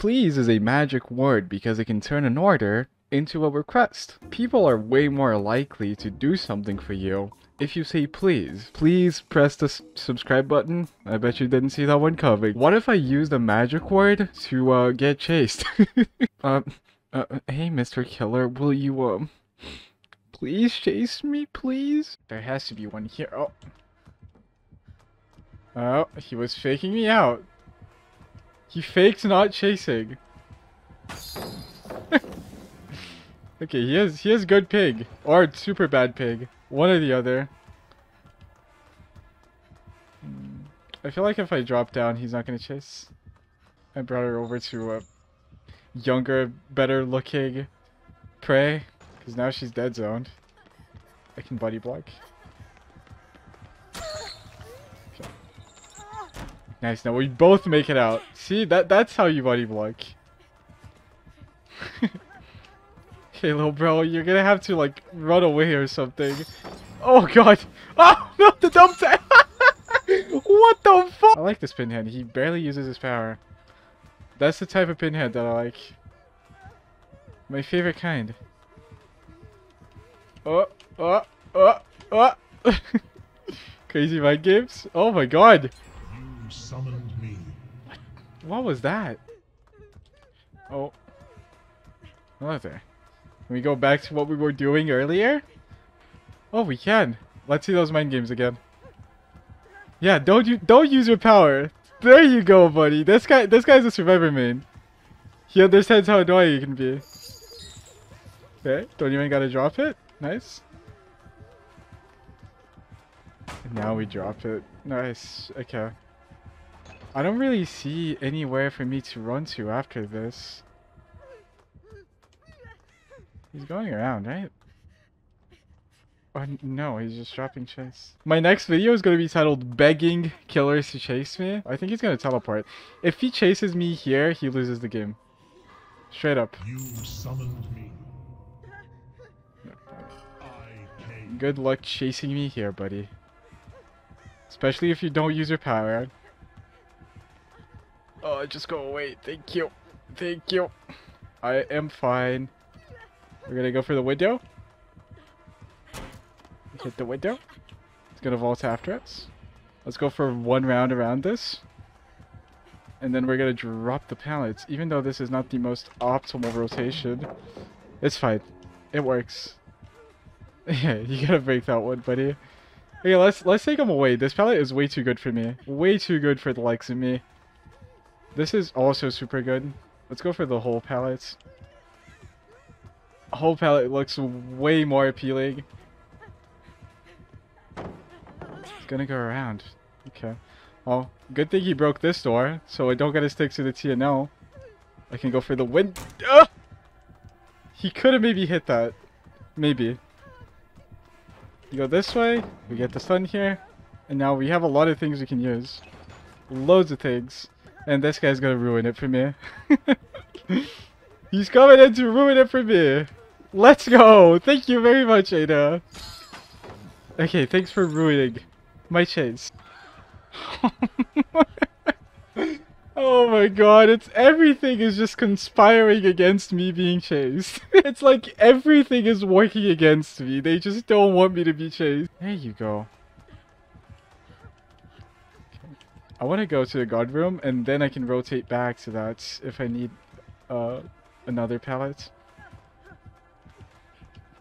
Please is a magic word because it can turn an order into a request. People are way more likely to do something for you if you say please. Please press the subscribe button. I bet you didn't see that one coming. What if I use a magic word to uh, get chased? um, uh, hey Mr. Killer, will you um, please chase me, please? There has to be one here. Oh. Oh, he was faking me out. He fakes not chasing. okay, he has he has good pig or super bad pig, one or the other. Hmm, I feel like if I drop down, he's not gonna chase. I brought her over to a younger, better looking prey, because now she's dead zoned. I can buddy block. Nice. Now we both make it out. See, that that's how you buddy block. okay, little bro, you're gonna have to like run away or something. Oh god! Oh no, the dump tag! what the fuck? I like this pinhead. He barely uses his power. That's the type of pinhead that I like. My favorite kind. Oh, oh, oh, oh! Crazy mind games? Oh my god! Summoned me. What was that? Oh. Nothing. Can we go back to what we were doing earlier? Oh, we can. Let's see those mind games again. Yeah, don't you don't use your power. There you go, buddy. This guy this guy's a survivor main. He understands how annoying you can be. Okay, don't even gotta drop it. Nice. And now we drop it. Nice. Okay. I don't really see anywhere for me to run to after this. He's going around, right? Oh, no, he's just dropping chase. My next video is going to be titled Begging Killers to Chase Me. I think he's going to teleport. If he chases me here, he loses the game. Straight up. You summoned me. Good luck chasing me here, buddy. Especially if you don't use your power. Oh, just go away. Thank you. Thank you. I am fine. We're gonna go for the window. Hit the window. It's gonna vault after us. Let's go for one round around this. And then we're gonna drop the pallets. Even though this is not the most optimal rotation. It's fine. It works. Yeah, you gotta break that one, buddy. Okay, let's let's take him away. This pallet is way too good for me. Way too good for the likes of me. This is also super good. Let's go for the whole pallet. Whole pallet looks way more appealing. It's gonna go around. Okay. Well, good thing he broke this door, so I don't gotta stick to the TNO. I can go for the wind. Ah! He could have maybe hit that. Maybe. You go this way, we get the sun here, and now we have a lot of things we can use. Loads of things. And this guy's gonna ruin it for me. He's coming in to ruin it for me. Let's go. Thank you very much, Ada. Okay, thanks for ruining my chase. oh my god, it's everything is just conspiring against me being chased. it's like everything is working against me. They just don't want me to be chased. There you go. I want to go to the guard room and then I can rotate back to that if I need uh, another pallet.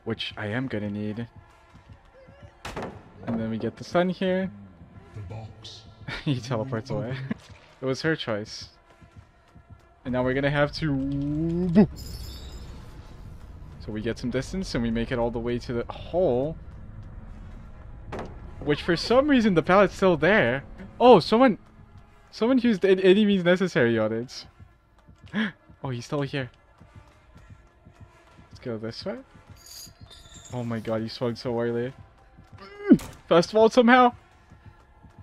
Which I am gonna need. And then we get the sun here. The box. he teleports away. it was her choice. And now we're gonna have to... So we get some distance and we make it all the way to the hole. Which for some reason the pallet's still there. Oh, someone... Someone used any means necessary on it. oh, he's still here. Let's go this way. Oh my god, he swung so early. Fast fall somehow.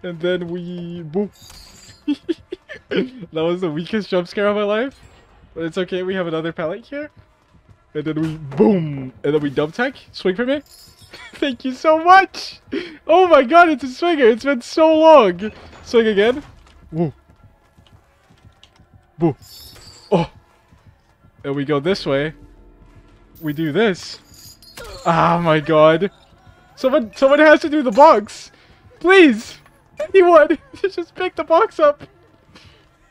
And then we... Boom. that was the weakest jump scare of my life. But it's okay, we have another pallet here. And then we... Boom! And then we dump tech. Swing for me. Thank you so much! Oh my god, it's a swinger! It's been so long! Swing again. Woo. Boo. Oh. and we go this way, we do this. Oh my god. Someone, someone has to do the box. Please. Anyone. Just pick the box up.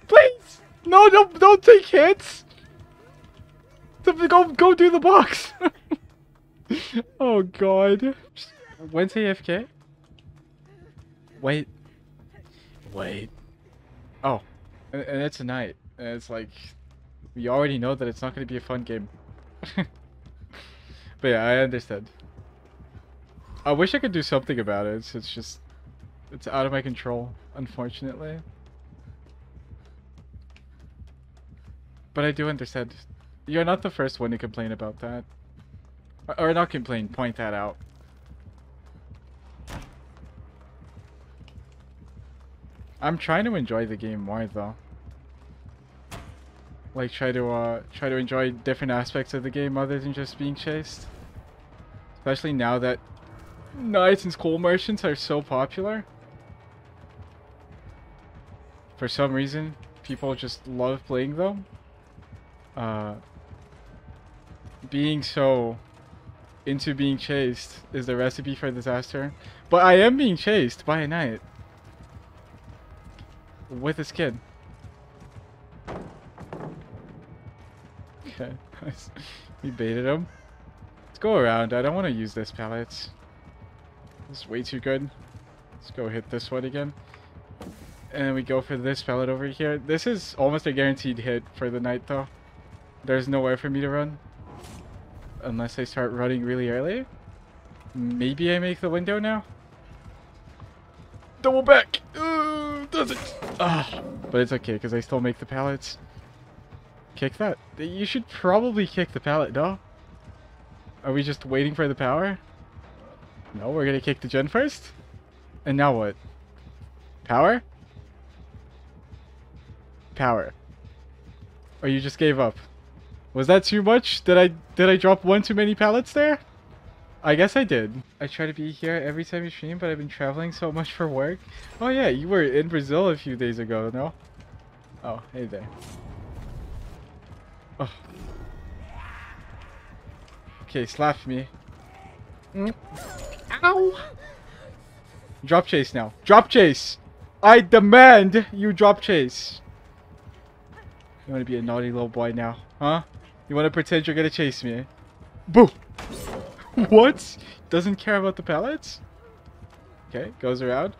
Please. No, don't, don't take hits. Go, go do the box. oh god. When's AFK? Wait. Wait. Oh. And, and it's a Knight. And it's like, we already know that it's not going to be a fun game. but yeah, I understand. I wish I could do something about it. It's, it's just, it's out of my control, unfortunately. But I do understand. You're not the first one to complain about that. Or, or not complain, point that out. I'm trying to enjoy the game more though. Like try to uh try to enjoy different aspects of the game other than just being chased. Especially now that Knights and Skull Merchants are so popular. For some reason, people just love playing them. Uh, being so into being chased is the recipe for disaster. But I am being chased by a knight. With his kid. Okay, we baited him. Let's go around. I don't want to use this pallet. It's way too good. Let's go hit this one again. And we go for this pallet over here. This is almost a guaranteed hit for the knight though. There's nowhere for me to run. Unless I start running really early. Maybe I make the window now? Double back! Uh, Ah, but it's okay because I still make the pallets. Kick that. You should probably kick the pallet, no? Are we just waiting for the power? No, we're gonna kick the gen first? And now what? Power? Power. Or you just gave up? Was that too much? Did I did I drop one too many pallets there? I guess I did. I try to be here every time you stream, but I've been traveling so much for work. Oh yeah, you were in Brazil a few days ago, no? Oh, hey there. Oh. Okay, slap me. Mm. Ow! Drop chase now. Drop chase! I demand you drop chase. You want to be a naughty little boy now, huh? You want to pretend you're gonna chase me? Boo! what? Doesn't care about the pallets? Okay, goes around.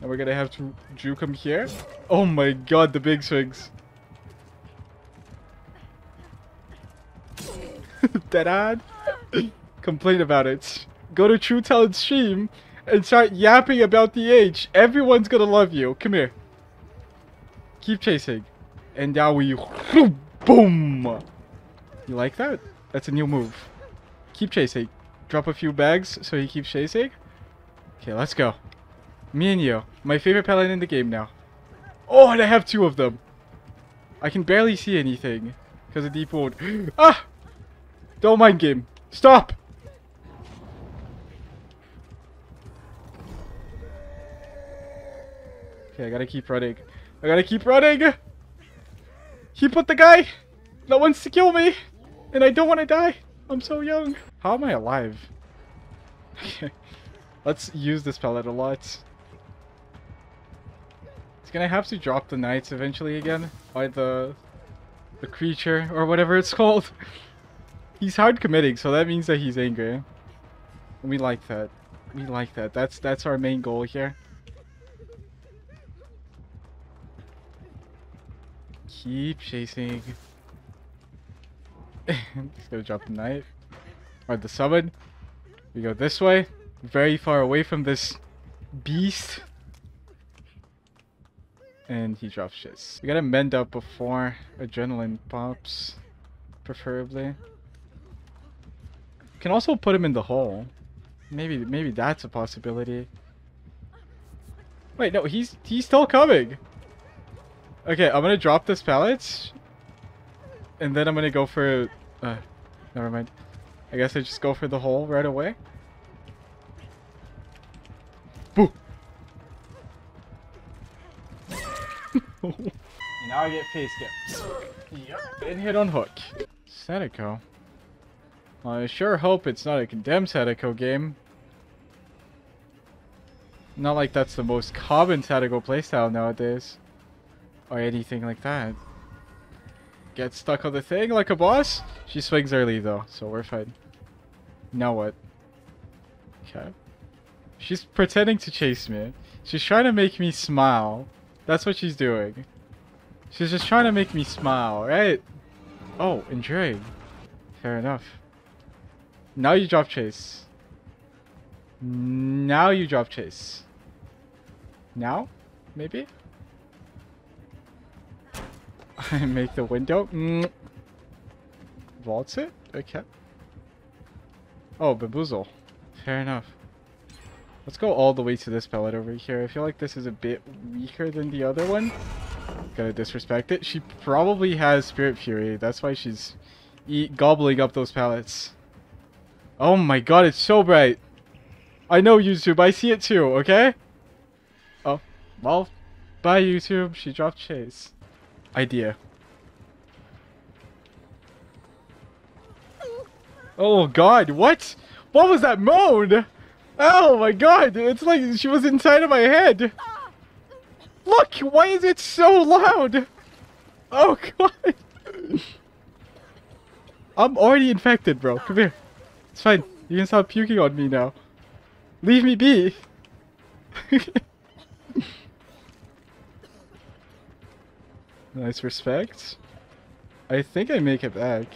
And we're gonna have to Drew come here. Oh my god, the big swings. Dead Complain about it go to Tru3Ta1ent stream and start yapping about the age. Everyone's gonna love you. Come here. Keep chasing. And now we... Boom! You like that? That's a new move. Keep chasing. Drop a few bags so he keeps chasing. Okay, let's go. Me and you. My favorite paladin in the game now. Oh, and I have two of them. I can barely see anything. Because of deep wound. ah! Don't mind game. Stop! Okay, I gotta keep running. I gotta keep running! He put the guy that wants to kill me! And I don't want to die! I'm so young! How am I alive? Okay. Let's use this pellet a lot. It's gonna have to drop the knights eventually again. By the... The creature, or whatever it's called. he's hard committing, so that means that he's angry. We like that. We like that. That's that's our main goal here. Keep chasing. Just gonna drop the knife. Or the summon. We go this way. Very far away from this beast. And he drops shit. We gotta mend up before adrenaline pops. Preferably. Can also put him in the hole. Maybe maybe that's a possibility. Wait, no, he's he's still coming. Okay, I'm gonna drop this pallet. And then I'm gonna go for... Uh, never mind. I guess I just go for the hole right away. Boo! now I get face skips. Yep. Been hit on hook. Sadako. I sure hope it's not a condemned Sadako game. Not like that's the most common Sadako playstyle nowadays. Or anything like that. Get stuck on the thing like a boss? She swings early though, so we're fine. Now what? Okay. She's pretending to chase me. She's trying to make me smile. That's what she's doing. She's just trying to make me smile, right? Oh, injuring. Fair enough. Now you drop chase. Now you drop chase. Now? Maybe? Make the window. Mm. Vaults it? Okay. Oh, Bamboozle. Fair enough. Let's go all the way to this pellet over here. I feel like this is a bit weaker than the other one. Gotta disrespect it. She probably has Spirit Fury. That's why she's eat gobbling up those pellets. Oh my god, it's so bright. I know YouTube. I see it too, okay? Oh, well, bye YouTube. She dropped Chase. Idea. Oh god, what? What was that moan? Oh my god, it's like she was inside of my head. Look, why is it so loud? Oh god. I'm already infected, bro. Come here. It's fine. You can stop puking on me now. Leave me be. nice respect. I think I make it back.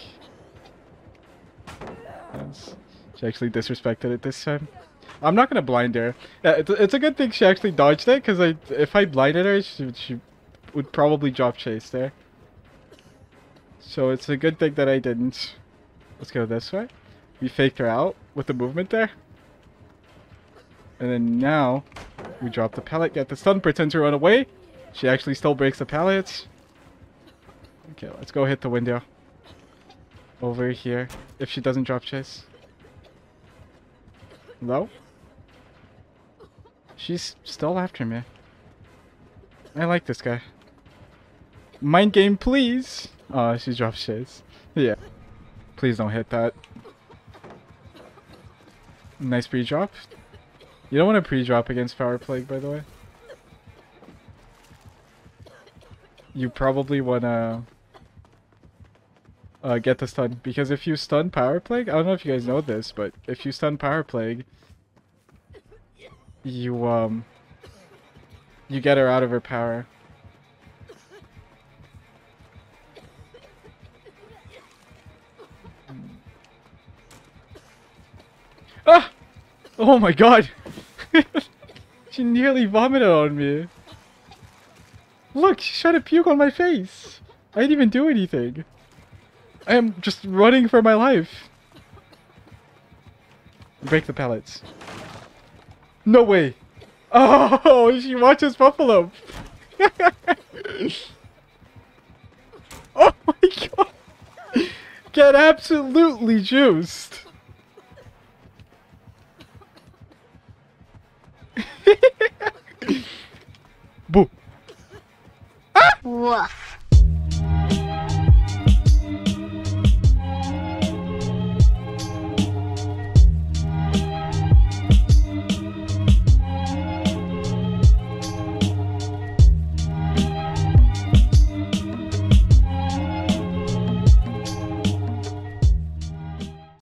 She actually disrespected it this time. I'm not gonna blind her. Yeah, it's, it's a good thing she actually dodged it, because I, if I blinded her, she, she would probably drop chase there. So it's a good thing that I didn't. Let's go this way. We faked her out with the movement there. And then now, we drop the pallet, get the stun, pretend to run away. She actually still breaks the pellets. Okay, let's go hit the window. Over here, if she doesn't drop chase. No? She's still after me. I like this guy. Mind game, please! Oh, she dropped chase. Yeah. Please don't hit that. Nice pre-drop. You don't want to pre-drop against Power Plague, by the way. You probably want to uh, get the stun. Because if you stun Power Plague, I don't know if you guys know this, but if you stun Power Plague, you, um, you get her out of her power. Ah! Oh my god! she nearly vomited on me. Look, she tried to puke on my face. I didn't even do anything. I am just running for my life. Break the pellets. No way. Oh, she watches Puffalope. oh my god. Get absolutely juiced.